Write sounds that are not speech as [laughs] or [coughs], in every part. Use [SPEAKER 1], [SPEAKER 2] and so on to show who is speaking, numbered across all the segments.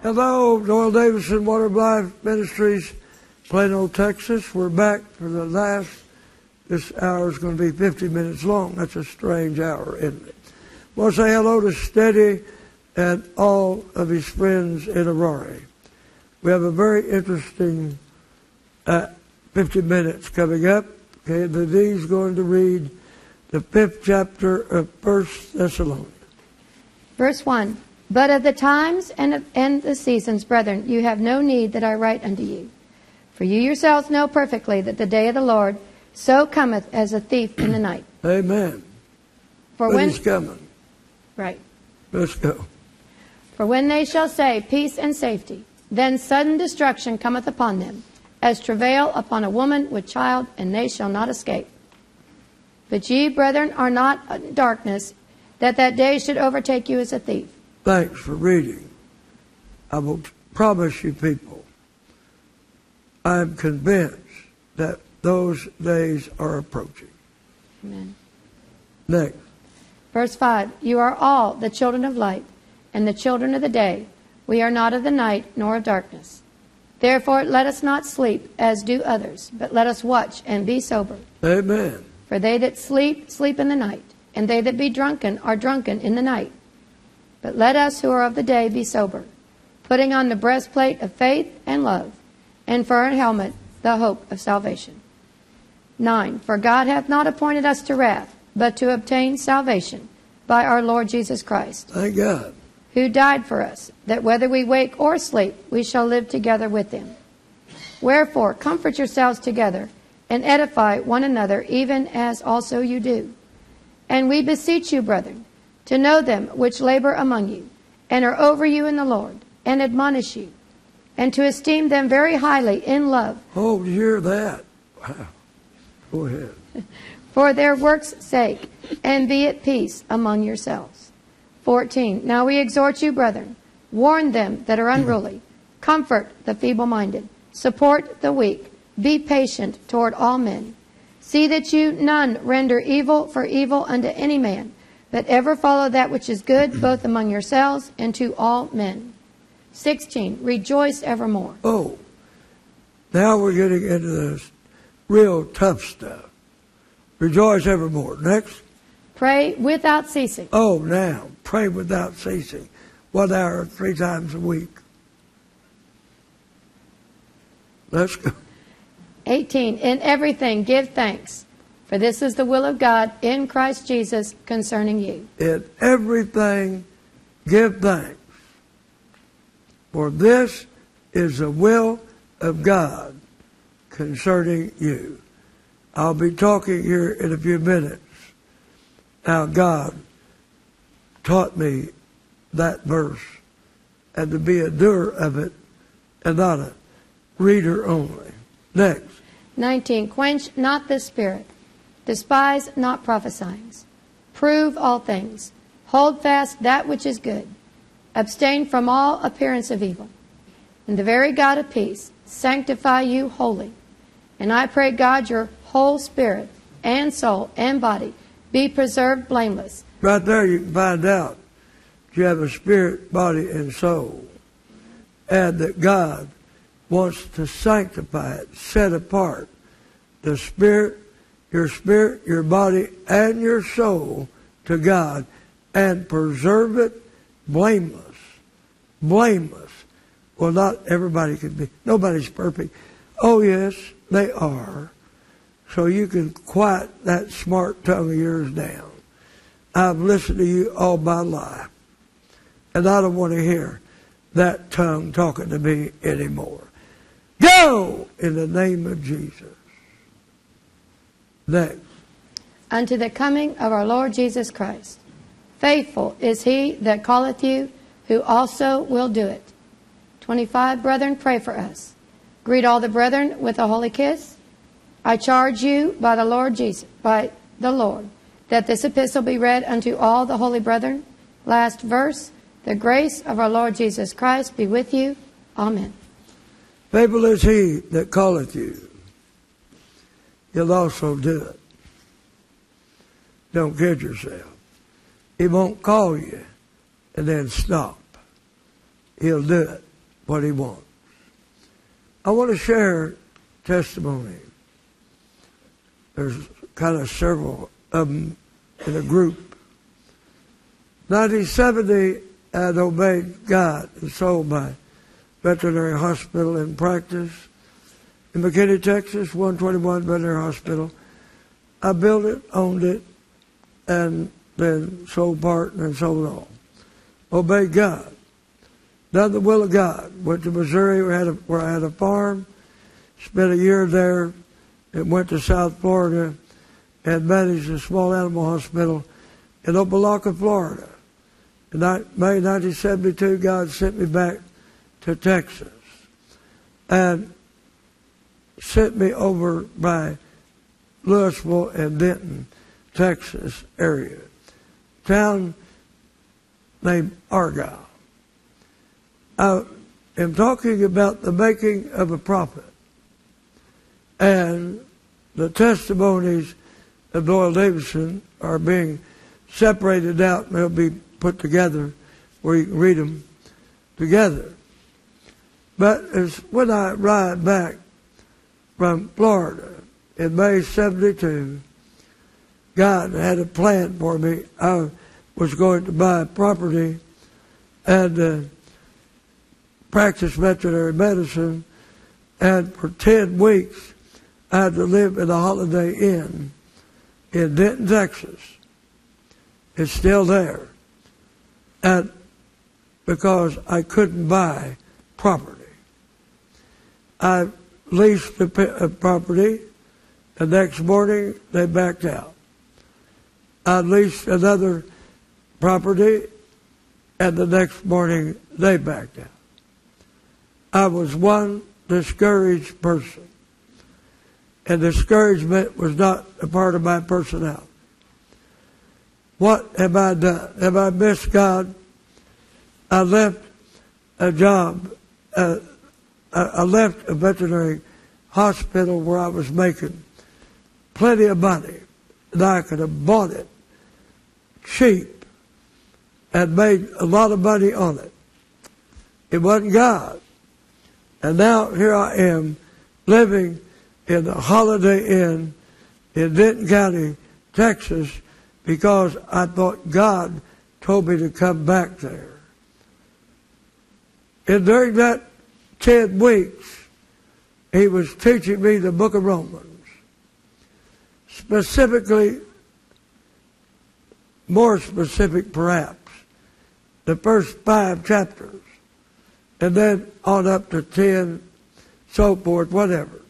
[SPEAKER 1] Hello, Doyle Davidson Water Life Ministries, Plano, Texas. We're back for the last. This hour is going to be 50 minutes long. That's a strange hour, isn't it? To say hello to Steady and all of his friends in Aurora. We have a very interesting uh, 50 minutes coming up. Okay, the D's going to read the fifth chapter of First Thessalonians.
[SPEAKER 2] Verse 1 But of the times and, of, and the seasons, brethren, you have no need that I write unto you. For you yourselves know perfectly that the day of the Lord so cometh as a thief in the night. [clears throat]
[SPEAKER 1] Amen.
[SPEAKER 2] For
[SPEAKER 1] But
[SPEAKER 2] when,
[SPEAKER 1] he's coming.
[SPEAKER 2] right.
[SPEAKER 1] Let's go.
[SPEAKER 2] For when they shall say peace and safety, then sudden destruction cometh upon them, as travail upon a woman with child, and they shall not escape. But ye, brethren, are not in darkness, that that day should overtake you as a thief.
[SPEAKER 1] Thanks for reading. I will promise you, people, I'm convinced that those days are approaching.
[SPEAKER 2] Amen.
[SPEAKER 1] Next.
[SPEAKER 2] Verse 5 You are all the children of light, and the children of the day. We are not of the night, nor of darkness. Therefore, let us not sleep as do others, but let us watch and be sober.
[SPEAKER 1] Amen.
[SPEAKER 2] For they that sleep, sleep in the night, and they that be drunken are drunken in the night. But let us who are of the day be sober, putting on the breastplate of faith and love, and for our helmet the hope of salvation. 9. For God hath not appointed us to wrath, but to obtain salvation by our Lord Jesus Christ,
[SPEAKER 1] Thank God.
[SPEAKER 2] who died for us, that whether we wake or sleep, we shall live together with him. Wherefore, comfort yourselves together, and edify one another, even as also you do. And we beseech you, brethren, to know them which labor among you, and are over you in the Lord, and admonish you, and to esteem them very highly in love,
[SPEAKER 1] Oh, you hear that? Wow. Go ahead. [laughs]
[SPEAKER 2] for their work's sake, and be at peace among yourselves. 14. Now we exhort you, brethren, warn them that are unruly, [clears throat] comfort the feeble minded, support the weak, be patient toward all men. See that you none render evil for evil unto any man, but ever follow that which is good, [clears throat] both among yourselves and to all men. 16. Rejoice evermore.
[SPEAKER 1] Oh, now we're getting into the real tough stuff. Rejoice evermore. Next.
[SPEAKER 2] Pray without ceasing.
[SPEAKER 1] Oh, now pray without ceasing. One hour, three times a week. Let's go.
[SPEAKER 2] 18. In everything give thanks, for this is the will of God in Christ Jesus concerning you.
[SPEAKER 1] In everything, give thanks. For this is the will of God concerning you. I'll be talking here in a few minutes how God taught me that verse and to be a doer of it and not a reader only. Next.
[SPEAKER 2] 19. Quench not the spirit, despise not prophesying. Prove all things, hold fast that which is good, abstain from all appearance of evil. And the very God of peace sanctify you wholly. And I pray God your whole spirit and soul and body be preserved blameless
[SPEAKER 1] Right there, you can find out you have a spirit, body, and soul, and that God wants to sanctify it, set apart the spirit, your spirit, your body, and your soul to God, and preserve it blameless. Blameless. Well, not everybody can be. Nobody's perfect. Oh, yes, they are. So you can quiet that smart tongue of yours down. I've listened to you all my life, and I don't want to hear that tongue talking to me anymore. Go in the name of Jesus. Next.
[SPEAKER 2] unto the coming of our Lord Jesus Christ. Faithful is he that calleth you, who also will do it. 25. Brethren, pray for us. Greet all the brethren with a holy kiss. I charge you by the Lord Jesus, by the Lord, that this epistle be read unto all the holy brethren. Last verse. The grace of our Lord Jesus Christ be with you. Amen.
[SPEAKER 1] Faithful is he that calleth you. He'll also do it. Don't kid yourself. He won't call you and then stop. He'll do it. what He wants. I want to share testimony. There's kind of several of them in a group. 1970, I had obeyed God and sold my veterinary hospital in practice in McKinney, Texas, 121 Veterinary Hospital. I built it, owned it, and then sold part and then sold all. Obeyed God. Done the will of God. Went to Missouri where I had a, where I had a farm. Spent a year there. And went to South Florida and managed a small animal hospital in Opa-locka, Florida. In May 1972, God sent me back to Texas and sent me over by Lewisville and Denton, Texas area. Town named Argyle. I am talking about the making of a prophet and the testimonies of Doyle Davidson are being separated out and they'll be put together where you can read them together. But as when I ride back from Florida in May 72, God had a plan for me. I was going to buy property and uh, practice veterinary medicine, and for 10 weeks I had to live in a Holiday Inn in Denton, Texas. It's still there. And because I couldn't buy property. I leased the property. The next morning, they backed out. I leased another property, and the next morning, they backed out. I was one discouraged person. And discouragement was not a part of my personality. What have I done? Have I missed God? I left a job. Uh, I left a veterinary hospital where I was making plenty of money, and I could have bought it cheap and made a lot of money on it. It wasn't God. And now here I am living in the Holiday Inn in Denton County, Texas, because I thought God told me to come back there. And during that 10 weeks, he was teaching me the book of Romans. Specifically, more specific perhaps, the first five chapters, and then on up to 10, so forth, whatever.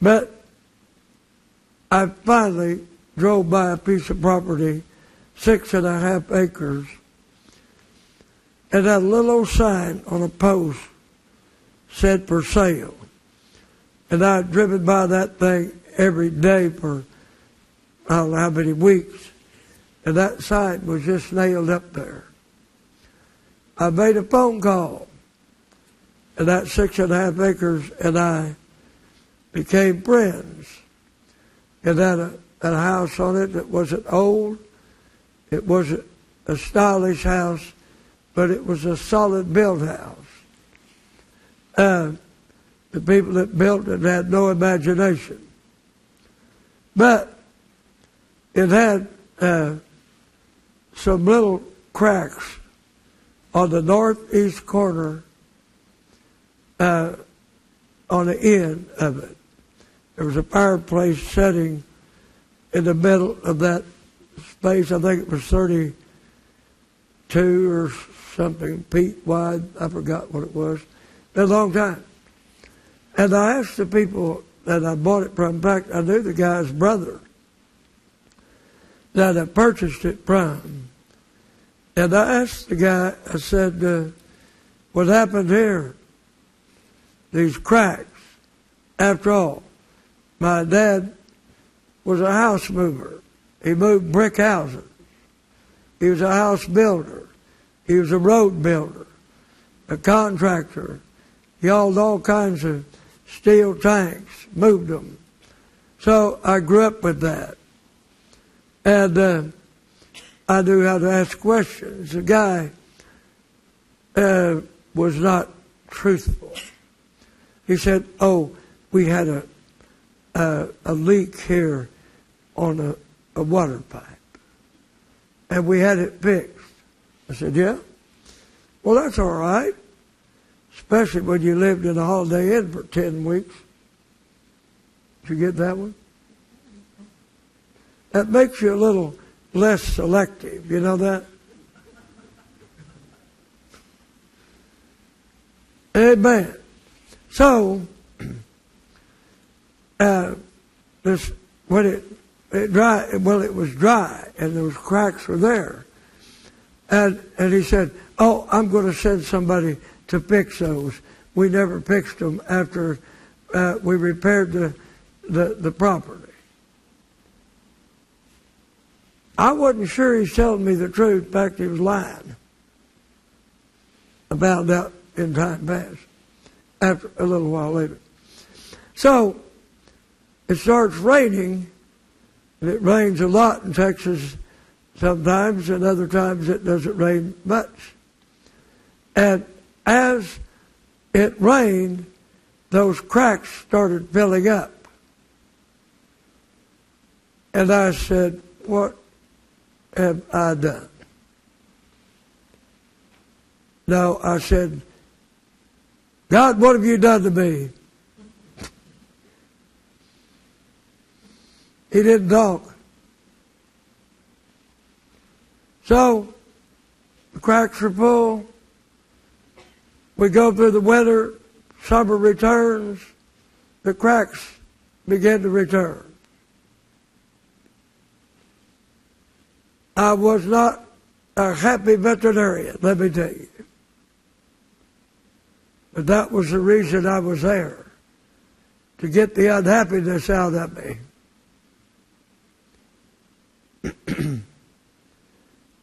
[SPEAKER 1] But I finally drove by a piece of property, six and a half acres, and had a little old sign on a post said for sale. And I had driven by that thing every day for I don't know how many weeks. And that sign was just nailed up there. I made a phone call. And that six and a half acres and I became friends. And had a, a house on it that wasn't old. It wasn't a stylish house, but it was a solid built house. Uh, the people that built it had no imagination. But it had uh, some little cracks on the northeast corner uh, on the end of it. There was a fireplace setting in the middle of that space. I think it was 32 or something feet wide. I forgot what it was. A long time. And I asked the people that I bought it from, in fact, I knew the guy's brother that I purchased it from. And I asked the guy, I said, uh, what happened here? These cracks. After all, my dad was a house mover. He moved brick houses. He was a house builder. He was a road builder, a contractor. He hauled all kinds of steel tanks, moved them. So I grew up with that. And uh, I knew how to ask questions. The guy uh, was not truthful. He said, "Oh, we had a a, a leak here on a, a water pipe, and we had it fixed." I said, "Yeah." Well, that's all right, especially when you lived in a Holiday Inn for ten weeks. Did you get that one? That makes you a little less selective. You know that? Amen. So, [clears throat] uh, this when it it dry well it was dry and those cracks were there, and and he said, "Oh, I'm going to send somebody to fix those." We never fixed them after uh, we repaired the, the the property. I wasn't sure he's telling me the truth. In fact, he was lying about that in time past, after a little while later. So, it starts raining, and it rains a lot in Texas sometimes, and other times it doesn't rain much. And as it rained, those cracks started filling up. And I said, What have I done? No, I said, God, what have you done to me? He didn't talk. So, the cracks are full. We go through the winter, summer returns, the cracks begin to return. I was not a happy veterinarian, let me tell you. But that was the reason I was there, to get the unhappiness out of me. [clears throat]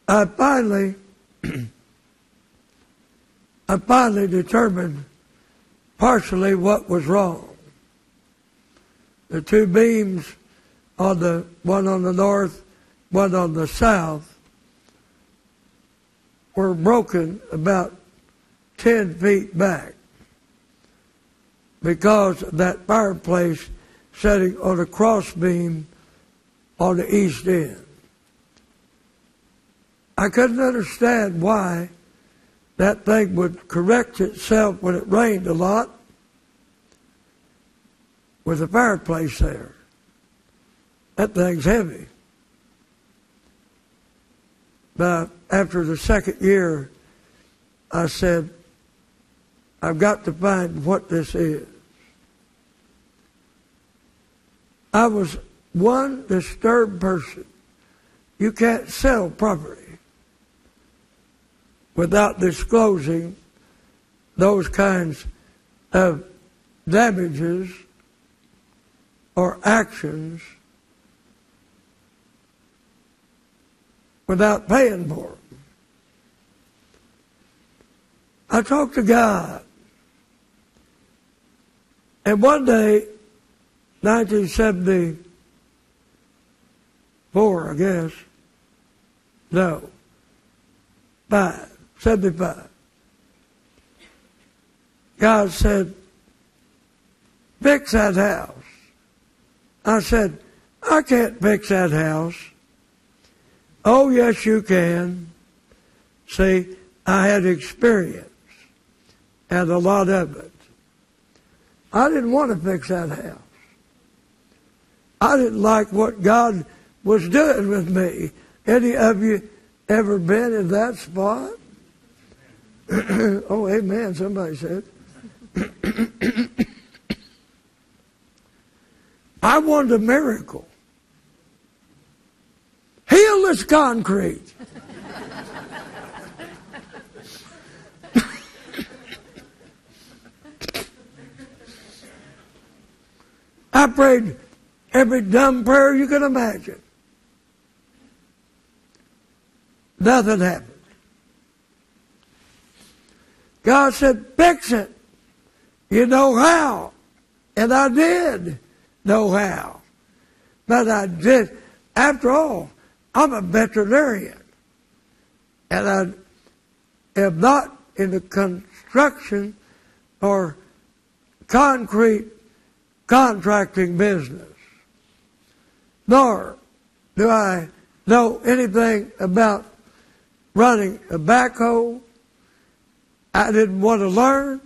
[SPEAKER 1] I finally, [clears throat] I finally determined partially what was wrong. The two beams on the one on the north one on the south were broken about 10 feet back because that fireplace setting on a cross beam on the east end. I couldn't understand why that thing would correct itself when it rained a lot with a fireplace there. That thing's heavy. But after the second year, I said, I've got to find what this is. I was one disturbed person. You can't sell property without disclosing those kinds of damages or actions without paying for them. I talked to God. And one day, 1974, I guess, no, five, 75, God said, fix that house. I said, I can't fix that house. Oh, yes, you can. See, I had experience and a lot of it. I didn't want to fix that house. I didn't like what God was doing with me. Any of you ever been in that spot? [coughs] oh, amen, somebody said. [coughs] I wanted a miracle. Heal this concrete. [coughs] I prayed every dumb prayer you can imagine. Nothing happened. God said, fix it. You know how. And I did know how. But I did. After all, I'm a veterinarian. And I am not in the construction or concrete contracting business, nor do I know anything about running a backhoe. I didn't want to learn.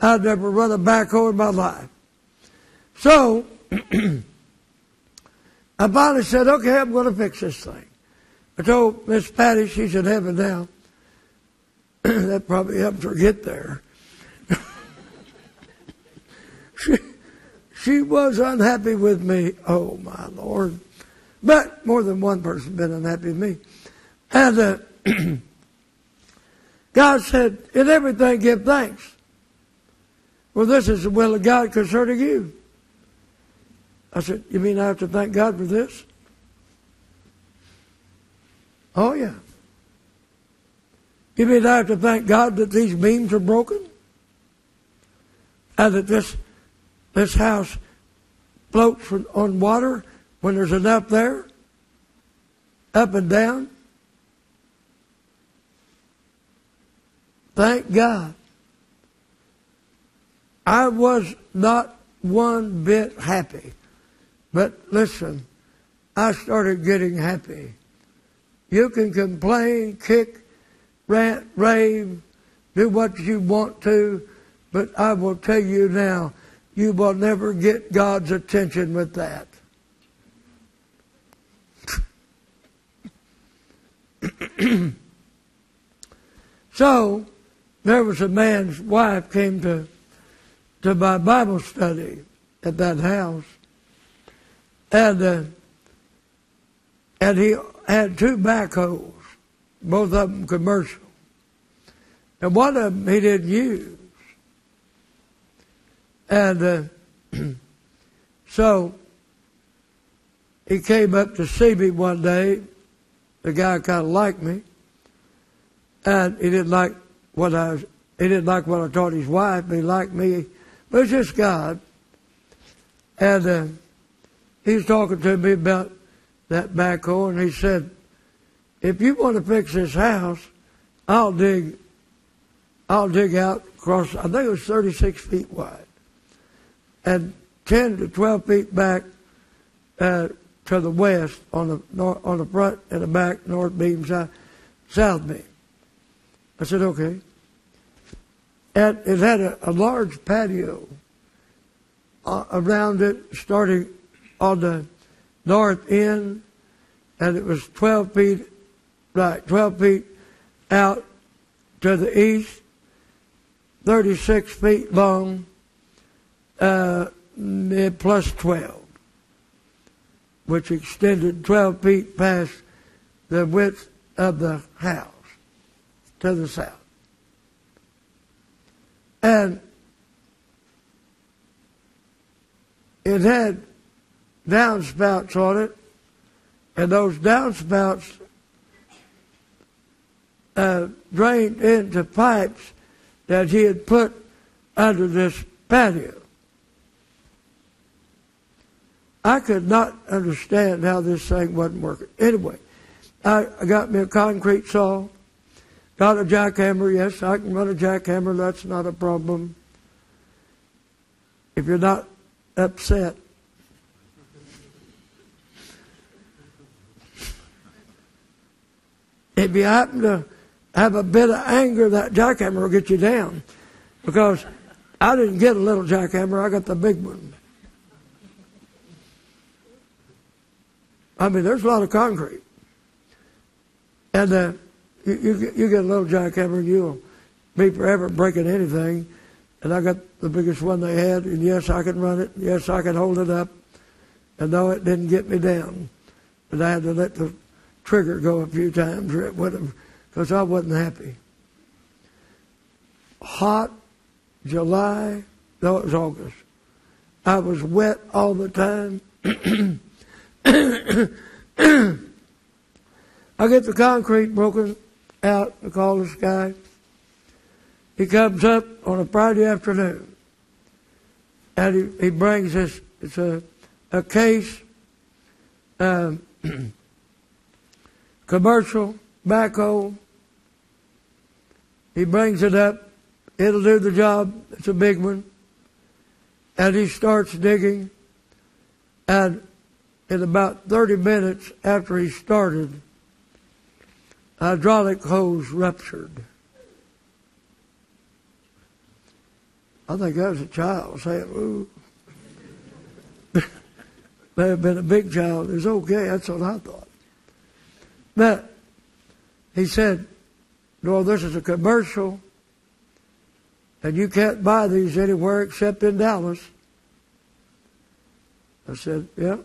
[SPEAKER 1] I'd never run a backhoe in my life. So, [clears throat] I finally said, okay, I'm going to fix this thing. I told Miss Patty, she's in heaven now. [clears throat] that probably helped her get there. [laughs] she, she was unhappy with me. Oh, my Lord. But more than one person been unhappy with me. And uh, [clears throat] God said, in everything give thanks. Well, this is the will of God concerning you. I said, You mean I have to thank God for this? Oh, yeah. You mean I have to thank God that these beams are broken? And that this, this house floats on water when there's enough there? Up and down? Thank God. I was not one bit happy. But listen, I started getting happy. You can complain, kick, rant, rave, do what you want to, but I will tell you now, you will never get God's attention with that. [clears throat] so, there was a man's wife came to to my Bible study at that house, and uh, and he had two backhoes, both of them commercial, and one of them he didn't use, and uh, [clears throat] so he came up to see me one day. The guy kind of liked me, and he didn't like what I was, he didn't like what I taught his wife, but he liked me but it's just God. And uh, was talking to me about that backhoe, and he said, if you want to fix this house, I'll dig, I'll dig out across, I think it was 36 feet wide, and 10 to 12 feet back uh, to the west on the on the front and the back, north beam, south, south beam. I said, okay. And it had a, a large patio uh, around it, starting on the north end, and it was 12 feet, right, 12 feet out to the east, 36 feet long, uh, plus 12, which extended 12 feet past the width of the house to the south. And it had downspouts on it, and those downspouts uh, drained into pipes that he had put under this patio. I could not understand how this thing wasn't working. Anyway, I, got me a concrete saw Got a jackhammer? Yes, I can run a jackhammer. That's not a problem. If you're not upset. If you happen to have a bit of anger, that jackhammer will get you down. Because I didn't get a little jackhammer, I got the big one. I mean, there's a lot of concrete. And uh, you, you, you get a little jackhammer you'll be forever breaking anything. And I got the biggest one they had, and yes, I can run it. Yes, I can hold it up. And no, it didn't get me down. But I had to let the trigger go a few times, or it would because I wasn't happy. Hot July, no, it was August. I was wet all the time. [coughs] [coughs] I get the concrete broken out to call this guy. He comes up on a Friday afternoon and he, he brings this, it's a, a Case, um, [clears throat] commercial, backhoe. He brings it up It'll do the job. It's a big one. And he starts digging. And in about 30 minutes after he started, hydraulic hose ruptured. I think that was a child saying, ooh. [laughs] May have been a big child. It's okay. That's what I thought. But he said, no, this is a commercial, and you can't buy these anywhere except in Dallas. I said, yeah.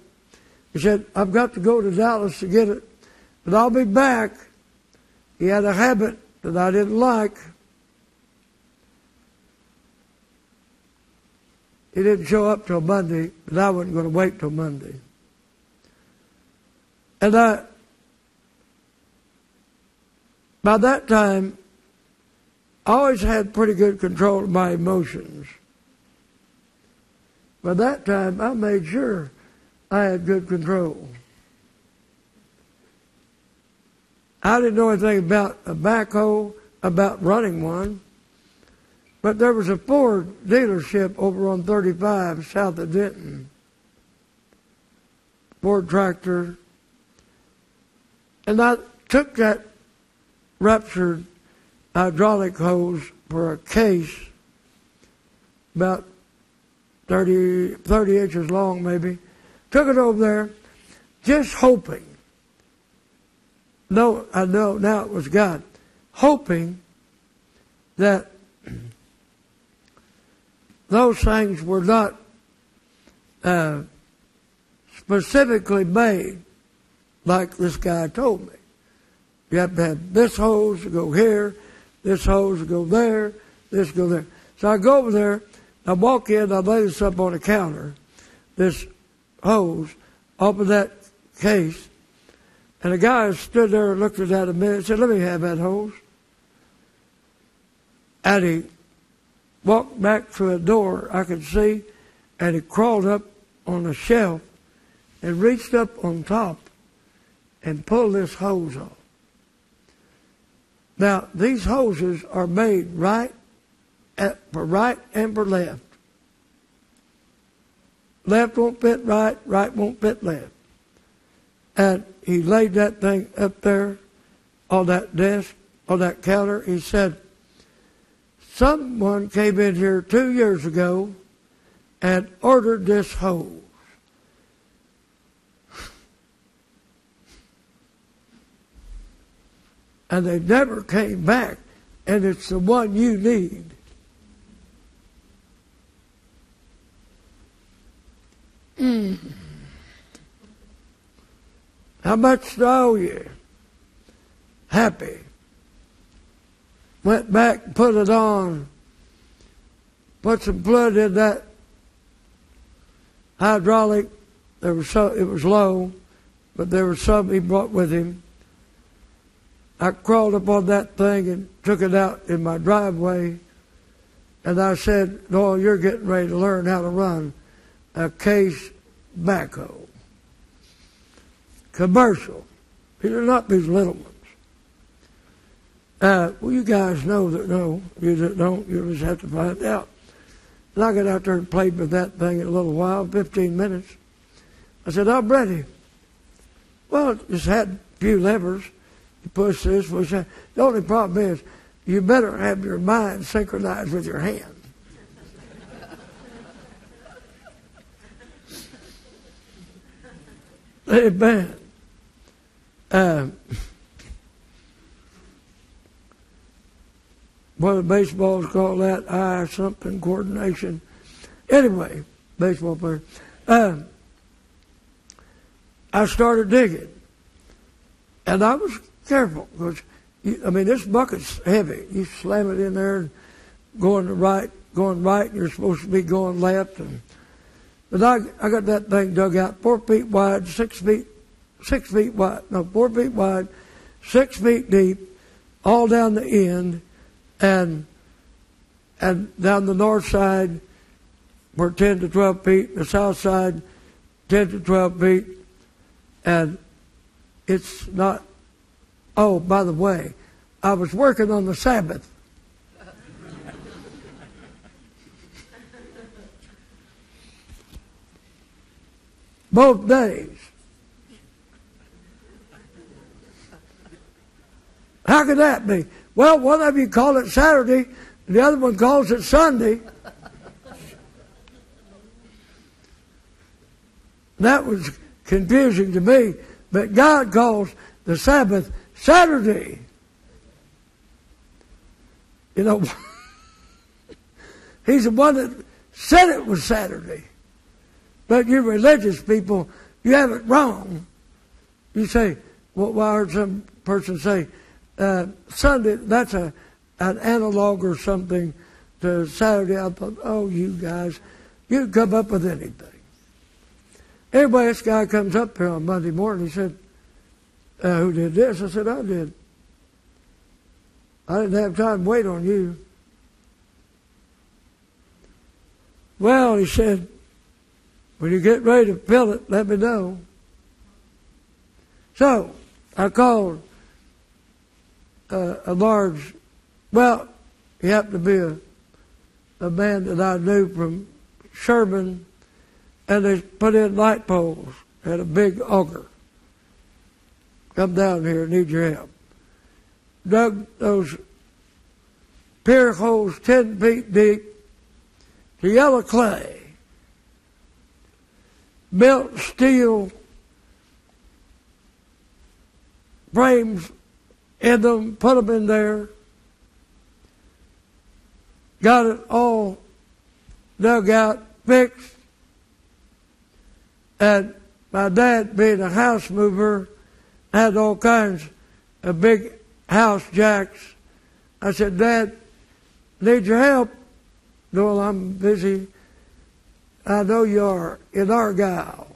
[SPEAKER 1] He said, I've got to go to Dallas to get it, but I'll be back. He had a habit that I didn't like. He didn't show up till Monday, but I wasn't going to wait till Monday. And I, by that time, I always had pretty good control of my emotions. By that time, I made sure I had good control. I didn't know anything about a backhoe, about running one. But there was a Ford dealership over on 35 south of Denton. Ford tractor. And I took that ruptured hydraulic hose for a case about 30, 30 inches long maybe. Took it over there just hoping. No, I know now it was God. Hoping that [clears throat] those things were not uh, specifically made like this guy told me. You have to have this hose to go here, this hose to go there, this go there. So I go over there, I walk in, I lay this up on the counter, this hose, open that case, and the guy stood there and looked at that a minute and said, Let me have that hose. And he walked back to a door I could see, and he crawled up on a shelf and reached up on top and pulled this hose off. Now, these hoses are made right at, for right and for left. Left won't fit right, right won't fit left. And he laid that thing up there on that desk, on that counter. He said, Someone came in here two years ago and ordered this hose. [laughs] And they never came back, and it's the one you need. Mm. How much owe you? Happy went back, put it on, put some blood in that hydraulic. There was so it was low, but there was some he brought with him. I crawled up on that thing and took it out in my driveway, and I said, "Doyle, you're getting ready to learn how to run a Case backhoe, commercial. These are not these little ones." Uh, well, you guys know that no, you that don't, you just have to find out. And I got out there and played with that thing in a little while, 15 minutes. I said, I'm ready. Well, it just had a few levers. You push this, push that. The only problem is you better have your mind synchronized with your hand. [laughs] Amen. Um, what the baseballs call that eye something coordination. Anyway, baseball player. Um, I started digging, and I was careful because I mean this bucket's heavy. You slam it in there, and going to right, going right, and you're supposed to be going left. And but I I got that thing dug out four feet wide, six feet, six feet wide, no, four feet wide, six feet deep, all down the end, and and down the north side were 10 to 12 feet, the south side 10 to 12 feet, and it's not. Oh, by the way, I was working on the Sabbath. [laughs] Both days. How could that be? Well, one of you call it Saturday, the other one calls it Sunday. That was confusing to me, but God calls the Sabbath Saturday. You know, [laughs] He's the one that said it was Saturday. But you religious people, you have it wrong. You say, well, I heard some person say, uh, Sunday, that's a an analog or something to Saturday. I thought, oh, you guys, you come up with anything. Anyway, this guy comes up here on Monday morning. He said, uh, who did this? I said, I did. I didn't have time to wait on you. Well, he said, when you get ready to fill it, let me know. So I called uh, a large, well, he happened to be a, a man that I knew from Sherman, and they put in light poles, had a big auger. Come down here, need your help. Dug those pier holes 10 feet deep to yellow clay, built steel frames in them, put them in there, got it all dug out, fixed, and my dad, being a house mover, had all kinds of big house jacks. I said, Dad, need your help. No, I'm busy. I know you are in Argyle.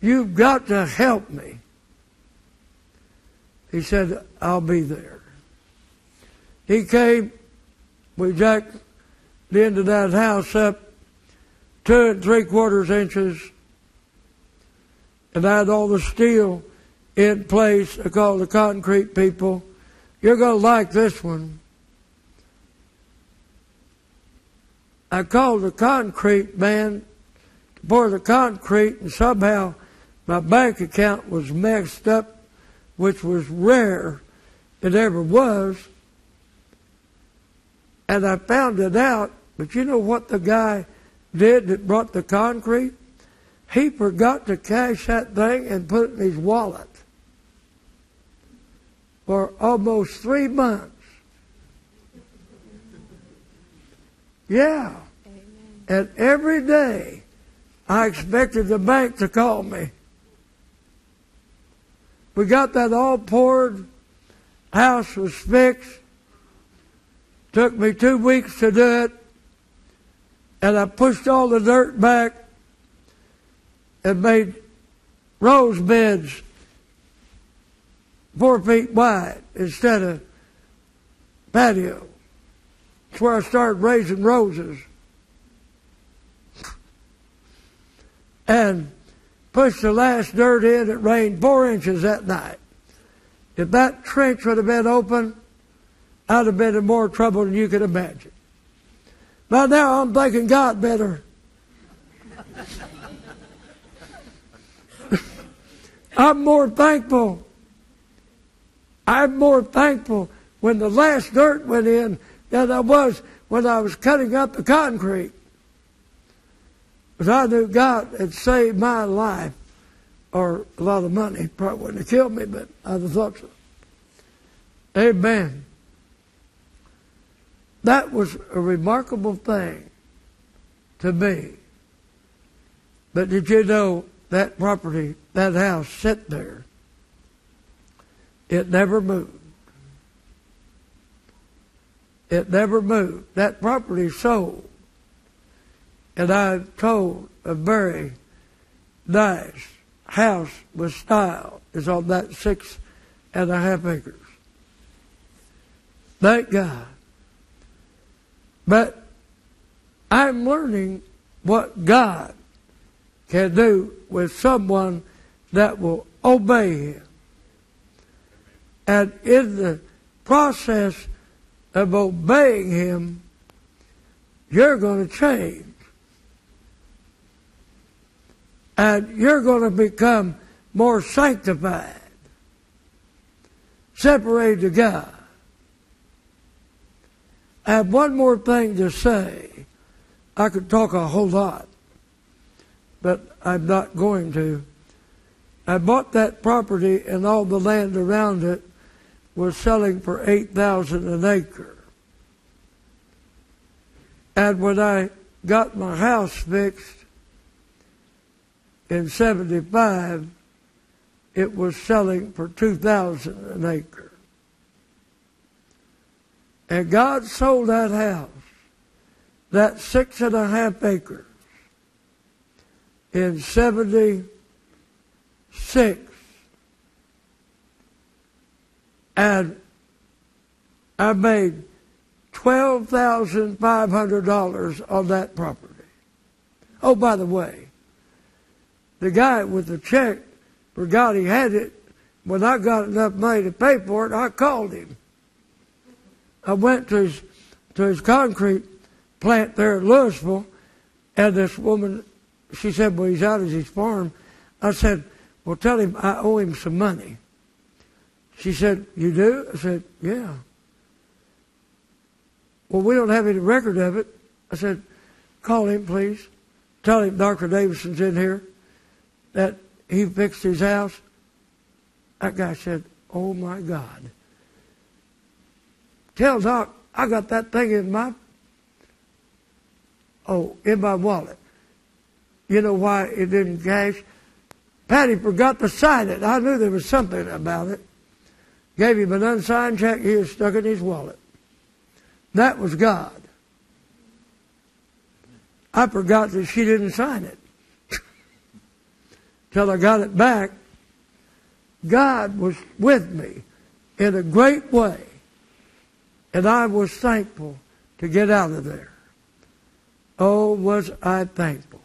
[SPEAKER 1] You've got to help me. He said, I'll be there. He came, we jacked the end of that house up two and three quarters inches, and I had all the steel in place. I called the concrete people. You're going to like this one. I called the concrete man to pour the concrete, and somehow my bank account was messed up, which was rare. It ever was. And I found it out, but you know what the guy did that brought the concrete? He forgot to cash that thing and put it in his wallet for almost three months. Yeah. Amen. And every day I expected the bank to call me. We got that all poured. House was fixed. Took me two weeks to do it. And I pushed all the dirt back and made rose beds four feet wide instead of patio. That's where I started raising roses. And pushed the last dirt in. It rained four inches that night. If that trench would have been open, I'd have been in more trouble than you could imagine. By now, I'm thanking God better. [laughs] I'm more thankful I'm more thankful when the last dirt went in than I was when I was cutting up the concrete. Because I knew God had saved my life, or a lot of money. Probably wouldn't have killed me, but I'd have thought so. Amen. That was a remarkable thing to me. But did you know that property, that house, sat there it never moved. It never moved. That property sold. And I told a very nice house with style is on that six and a half acres. Thank God. But I'm learning what God can do with someone that will obey Him. And in the process of obeying Him, you're going to change. And you're going to become more sanctified, separated to God. I have one more thing to say. I could talk a whole lot, but I'm not going to. I bought that property and all the land around it was selling for eight thousand an acre. And when I got my house fixed in seventy five, it was selling for two thousand an acre. And God sold that house, that six and a half acres, in 76. And I made $12,500 on that property. Oh, by the way, the guy with the check forgot he had it. When I got enough money to pay for it, I called him. I went to his, to his concrete plant there in Lewisville, and this woman, she said, well, he's out at his farm. I said, well, tell him I owe him some money. She said, you do? I said, yeah. Well, we don't have any record of it. I said, call him, please. Tell him Dr. Davidson's in here, that he fixed his house. That guy said, oh my God. Tell Doc, I got that thing in my, oh, in my wallet. You know why it didn't cash? Patty forgot to sign it. I knew there was something about it. Gave him an unsigned check he was stuck in his wallet. That was God. I forgot that she didn't sign it. Till I got it back. God was with me in a great way. And I was thankful to get out of there. Oh, was I thankful.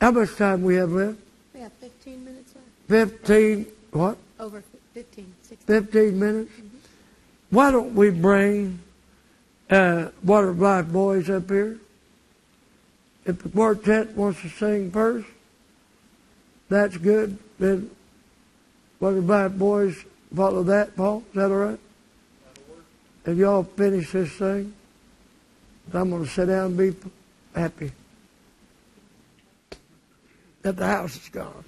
[SPEAKER 1] How much time we have left?
[SPEAKER 2] We have 15 minutes left.
[SPEAKER 1] 15, what?
[SPEAKER 2] Over 15, 16.
[SPEAKER 1] 15 minutes? Why don't we bring uh, Water of Life boys up here? If the quartet wants to sing first, that's good. Then what Life boys follow that, Paul? Is that all right? If y'all finish this thing, I'm going to sit down and be happy that the house is gone.